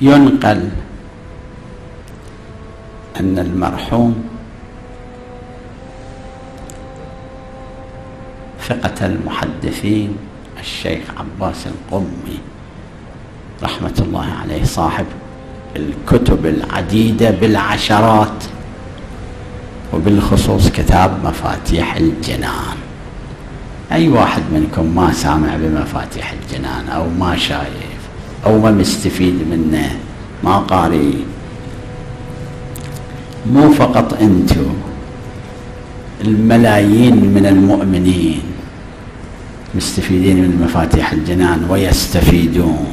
ينقل أن المرحوم ثقة المحدثين الشيخ عباس القمي رحمة الله عليه صاحب الكتب العديدة بالعشرات وبالخصوص كتاب مفاتيح الجنان. أي واحد منكم ما سامع بمفاتيح الجنان أو ما شايف؟ أو ما مستفيد منه. ما قاري. مو فقط أنتم الملايين من المؤمنين مستفيدين من مفاتيح الجنان ويستفيدون.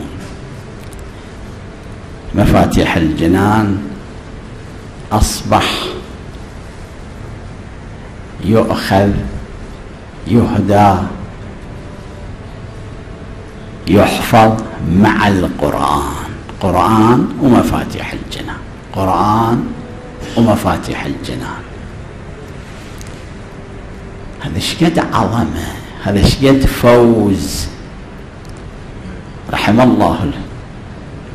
مفاتيح الجنان أصبح يؤخذ يهدى يحفظ مع القرآن. قرآن ومفاتيح الجنان. قرآن ومفاتيح الجنان. هذا شقد عظمة. هذا شقد فوز. رحم الله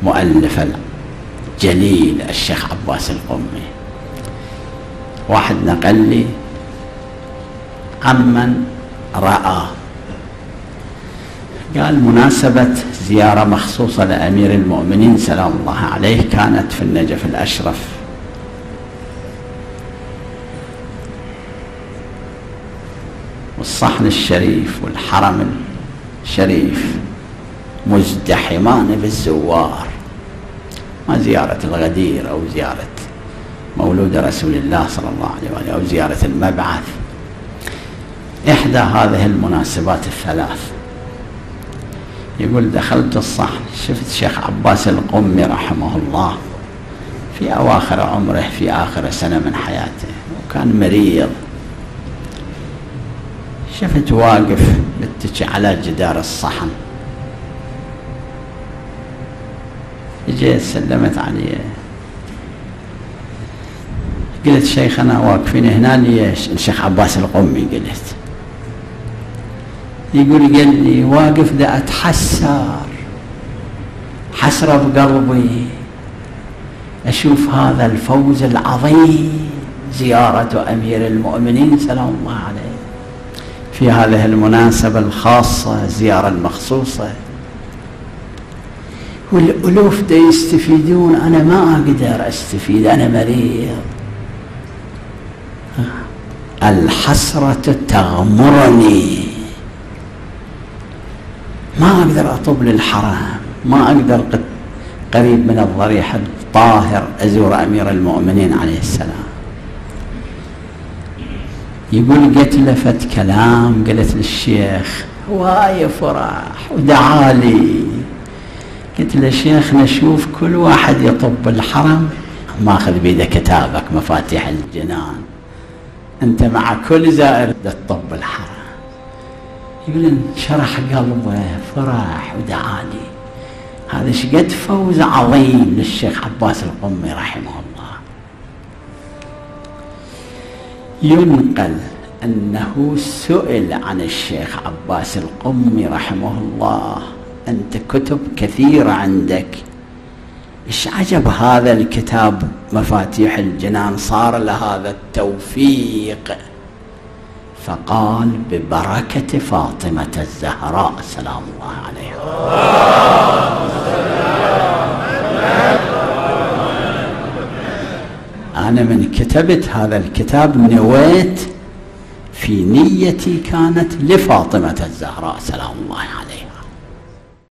المؤلف الجليل الشيخ عباس القمي. واحد نقل لي عمن رأى قال مناسبة زيارة مخصوصة لأمير المؤمنين سلام الله عليه كانت في النجف الأشرف. والصحن الشريف والحرم الشريف مزدحمان بالزوار. ما زيارة الغدير أو زيارة مولود رسول الله صلى الله عليه وآله أو زيارة المبعث. إحدى هذه المناسبات الثلاث. يقول دخلت الصحن شفت الشيخ عباس القمي رحمه الله. في أواخر عمره في آخر سنة من حياته وكان مريض. شفت واقف متكي على جدار الصحن. جيت سلمت عليه. قلت شيخنا واقفين هنا الشيخ عباس القمي قلت. يقول قال لي واقف ذا أتحسر حسرة بقلبي أشوف هذا الفوز العظيم زيارة أمير المؤمنين سلام الله عليه. في هذه المناسبة الخاصة الزيارة المخصوصة. والألوف دا يستفيدون أنا ما أقدر أستفيد أنا مريض. الحسرة تغمرني. ما أقدر أطب للحرم ما أقدر قريب من الضريح الطاهر أزور أمير المؤمنين عليه السلام. يقول قلت لفت كلام قلت للشيخ واي فرح ودعالي قلت له شيخ نشوف كل واحد يطب الحرم. ماخذ بيده كتابك مفاتيح الجنان. أنت مع كل زائر تطب الحرم. يقول انشرح قلبه فرح ودعالي هذا شقد فوز عظيم للشيخ عباس القمي رحمه الله. ينقل أنه سئل عن الشيخ عباس القمي رحمه الله. أنت كتب كثيره عندك. إيش عجب هذا الكتاب مفاتيح الجنان؟ صار لهذا التوفيق. فقال ببركة فاطمة الزهراء سلام الله عليها. أنا من كتبت هذا الكتاب نويت في نيتي كانت لفاطمة الزهراء سلام الله عليها.